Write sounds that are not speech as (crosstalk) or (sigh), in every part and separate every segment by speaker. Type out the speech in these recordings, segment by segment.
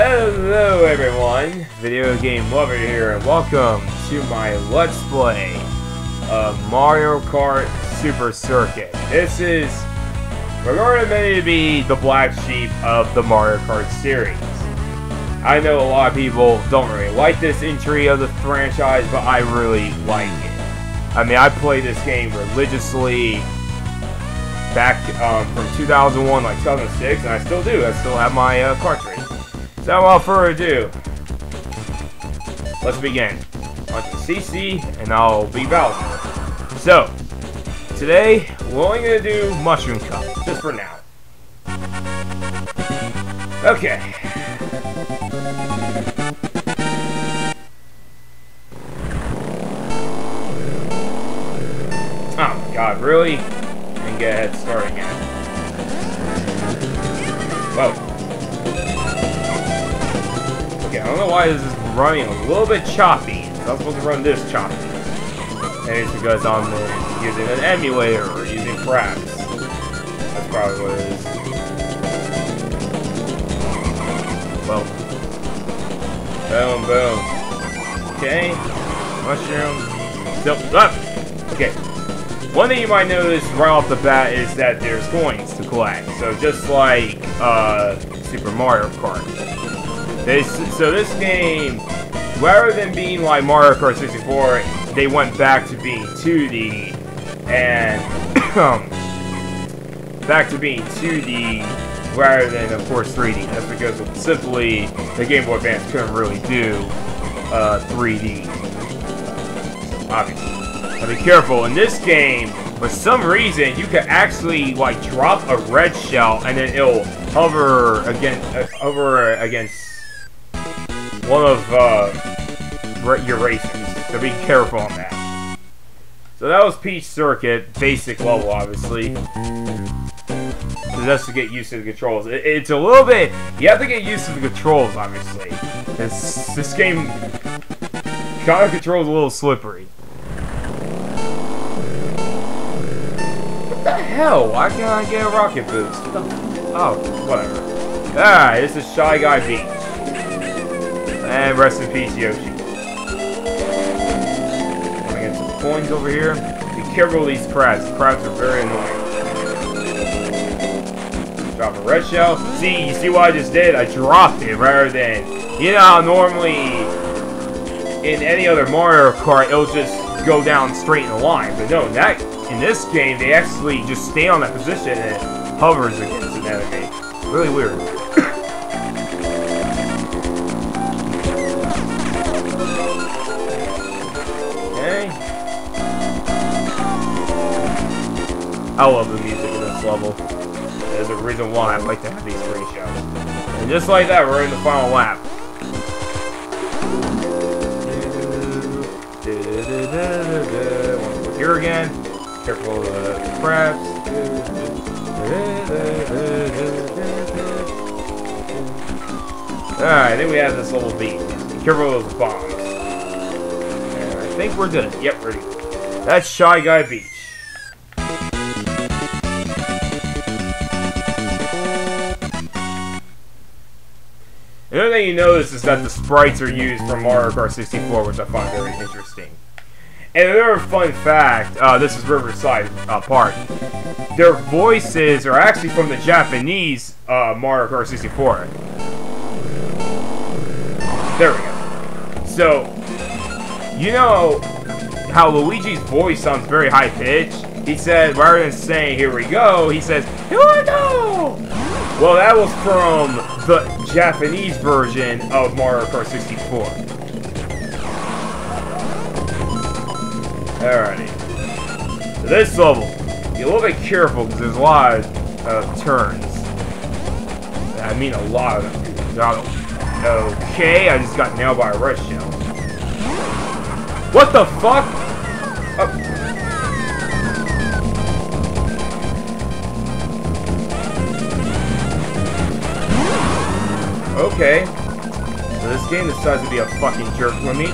Speaker 1: Hello everyone, video game lover here, and welcome to my Let's Play of Mario Kart Super Circuit. This is regarded to be the black sheep of the Mario Kart series. I know a lot of people don't really like this entry of the franchise, but I really like it. I mean, I play this game religiously back um, from 2001, like 2006, and I still do. I still have my uh, cartridge. So without further ado, let's begin. On to CC, and I'll be Bowser. So, today, we're only going to do Mushroom Cup, just for now. Okay. Oh god, really? And get a head start again. Whoa. Don't know why this is running a little bit choppy. It's not supposed to run this choppy. Maybe it's because I'm using an emulator or using fraps. That's probably what it is. Well. Boom, boom. Okay. Mushroom. Nope. Ah! Okay. One thing you might notice right off the bat is that there's coins to collect. So just like uh, Super Mario Kart. This, so this game, rather than being like Mario Kart 64, they went back to being 2D and (coughs) back to being 2D rather than, of course, 3D. That's because simply the Game Boy Advance couldn't really do uh, 3D. Obviously. Be careful, in this game, for some reason, you can actually, like, drop a red shell and then it'll hover against, uh, against one of, uh, your races. So be careful on that. So that was Peach Circuit, basic level, obviously. So to get used to the controls. It, it's a little bit, you have to get used to the controls, obviously. This, this game kind of controls a little slippery. What the hell? Why can't I get a rocket boost? Oh, whatever. Alright, this is Shy Guy Beach. And rest in peace, Yoshi. I'm gonna get some coins over here. Be careful with these crabs. Crabs are very annoying. Drop a red shell. See, you see what I just did? I dropped it rather than... You know how normally in any other Mario Kart, it'll just go down straight in a line. But no, that in this game, they actually just stay on that position and it hovers against an enemy. Really weird. I love the music in this level. There's a reason why I like to have these ratios. And just like that, we're in the final lap. Here again. Careful of the crabs. Alright, then we have this little beat. Be careful of those bombs. And I think we're good. Yep, we're. That's Shy Guy Beach. The other thing you notice is that the sprites are used from Mario Kart 64, which I find very interesting. And another fun fact, uh, this is Riverside uh, Park. Their voices are actually from the Japanese uh, Mario Kart 64. There we go. So, you know how Luigi's voice sounds very high pitched? He said, rather than saying, here we go, he says, here we go! Well, that was from the Japanese version of Mario Kart 64. Alrighty. This level, be a little bit careful because there's a lot of uh, turns. I mean a lot of them. Okay, I just got nailed by a red shell. What the fuck? Okay. So this game decides to be a fucking jerk with me.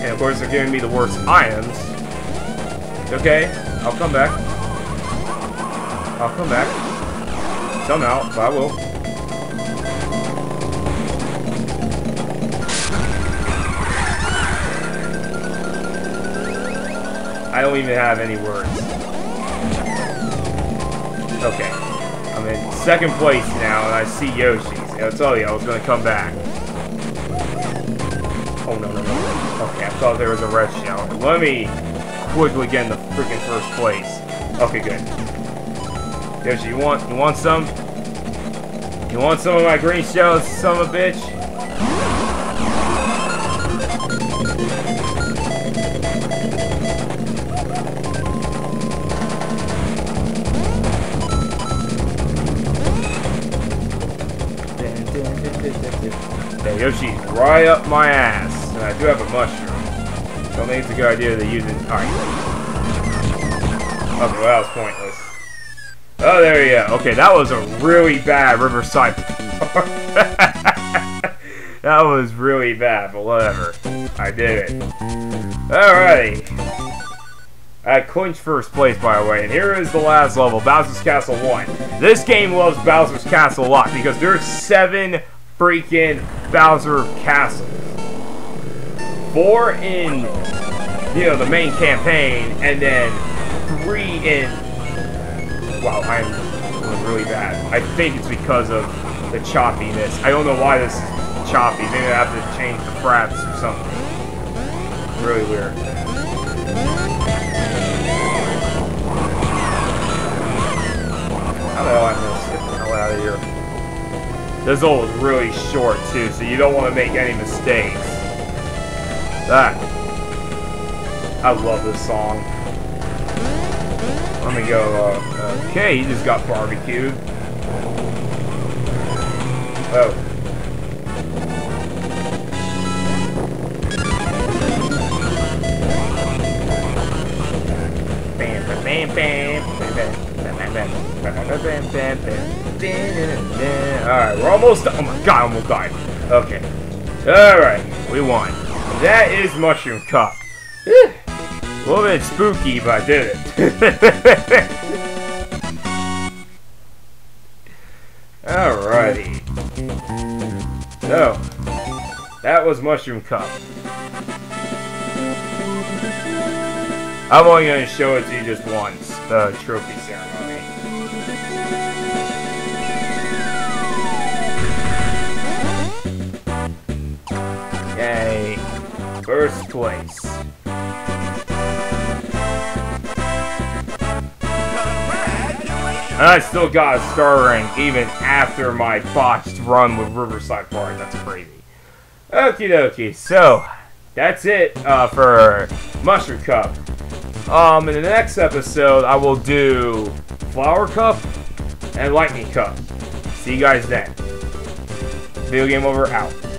Speaker 1: And of course they're giving me the worst items. Okay, I'll come back. I'll come back. Somehow, but I will. I don't even have any words. Okay. I'm in second place now, and I see Yoshi. I'll tell you, I was gonna come back. Oh, no, no, no. Okay, I thought there was a red shell. Let me quickly get in the freaking first place. Okay, good. Yoshi, you want, you want some? You want some of my green shells, son of a bitch? Yeah, Yoshi's right up my ass. And I do have a mushroom. Don't think it's a good idea to use it. Alright. Okay, well, that was pointless. Oh, there you go. Okay, that was a really bad Riverside (laughs) That was really bad, but whatever. I did it. Alrighty. I clinched first place, by the way, and here is the last level, Bowser's Castle 1. This game loves Bowser's Castle a lot, because there's seven freaking Bowser Castle. Four in, you know, the main campaign, and then three in... Wow, I'm really bad. I think it's because of the choppiness. I don't know why this is choppy. Maybe I have to change the fraps or something. Really weird. How the hell I missed? The hell out of here. This hole is really short too, so you don't want to make any mistakes. That. I love this song. Let me go, uh, okay, he just got barbecued. Oh. Bam, bam, bam, bam, bam, bam. Alright, we're almost. Oh my god, I almost died. Okay. Alright, we won. That is Mushroom Cup. A little bit spooky, but I did it. (laughs) Alrighty. So, that was Mushroom Cup. I'm only going to show it to you just once, the trophy ceremony. First place. And I still got a star rank even after my botched run with Riverside Park. That's crazy. Okie dokie. So, that's it uh, for Mushroom Cup. Um, in the next episode, I will do Flower Cup and Lightning Cup. See you guys then. Video Game Lover, out.